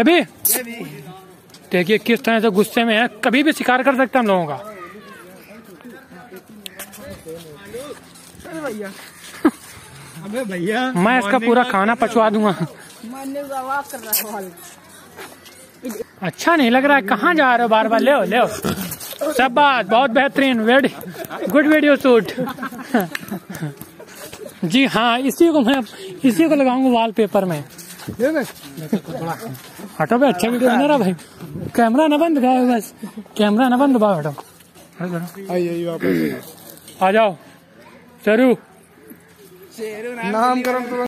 अभी देखिए किस तरह से गुस्से में है कभी भी शिकार कर सकते हम लोगों का। भैया अबे भैया मैं इसका पूरा खाना पचवा दूँगा। अच्छा नहीं लग रहा है कहाँ जा रहे हो बार बार ले ले सब बात बहुत बेहतरीन वेड गुड वीडियो शूट। जी हाँ इसी को मैं इसी को लगाऊँगा वॉलपेपर मैं। हटो भाई अच्छा वीडियो बना रहा भाई। कैमरा ना बंद गाय बस। कैमरा ना बंद भाई हटो। वापस आ जाओ। चरू। नाम करम तो